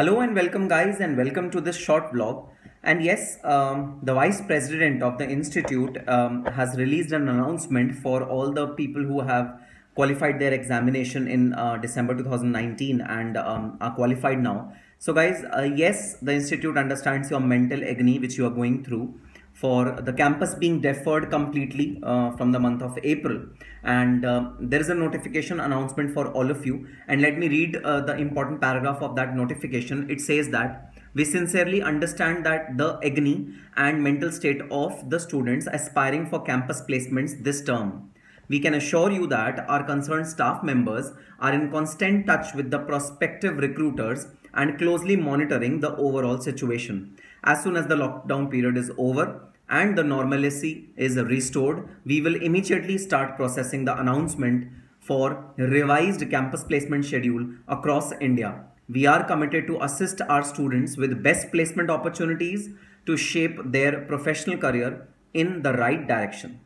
Hello and welcome guys and welcome to this short vlog. And yes, um, the vice president of the institute um, has released an announcement for all the people who have qualified their examination in uh, December 2019 and um, are qualified now. So guys, uh, yes, the institute understands your mental agony which you are going through for the campus being deferred completely uh, from the month of April. And uh, there is a notification announcement for all of you. And let me read uh, the important paragraph of that notification. It says that we sincerely understand that the agony and mental state of the students aspiring for campus placements this term. We can assure you that our concerned staff members are in constant touch with the prospective recruiters and closely monitoring the overall situation. As soon as the lockdown period is over, and the normalcy is restored, we will immediately start processing the announcement for revised campus placement schedule across India. We are committed to assist our students with best placement opportunities to shape their professional career in the right direction.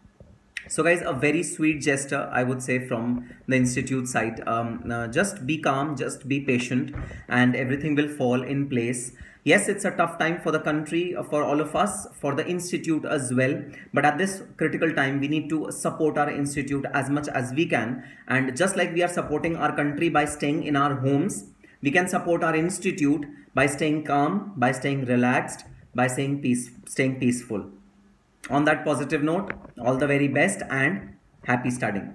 So guys, a very sweet gesture, I would say from the institute side. Um, uh, just be calm, just be patient and everything will fall in place. Yes, it's a tough time for the country, uh, for all of us, for the institute as well. But at this critical time, we need to support our institute as much as we can. And just like we are supporting our country by staying in our homes, we can support our institute by staying calm, by staying relaxed, by staying peace, staying peaceful. On that positive note, all the very best and happy studying.